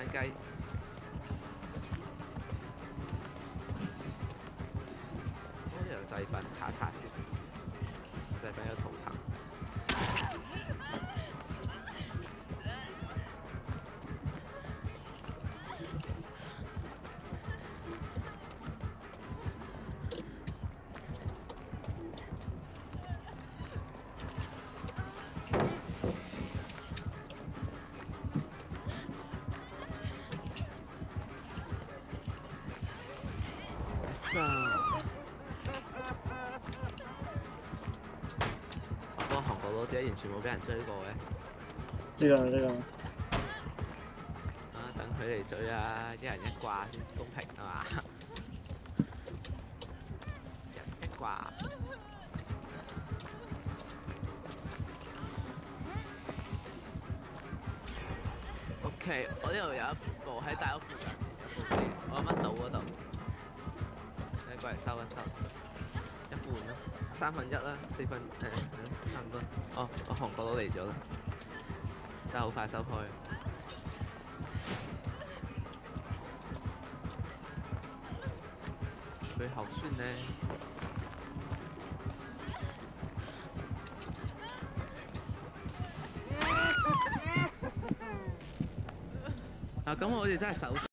山雞。呢樣祭品查查先，祭品有圖騰。个韩国佬姐完全冇俾人追过嘅。呢个呢个，啊，等佢嚟追啊！一人一挂先公平啊嘛。一人一挂。OK，我呢度有一部喺大屋附近，有部机，我喺乜岛嗰度。你过嚟收一收，一半啦， 三分一啦，四分誒，係咯差唔多。哦，我韓國佬嚟咗啦，真係好快收開。佢後孫咧，啊咁我哋真係手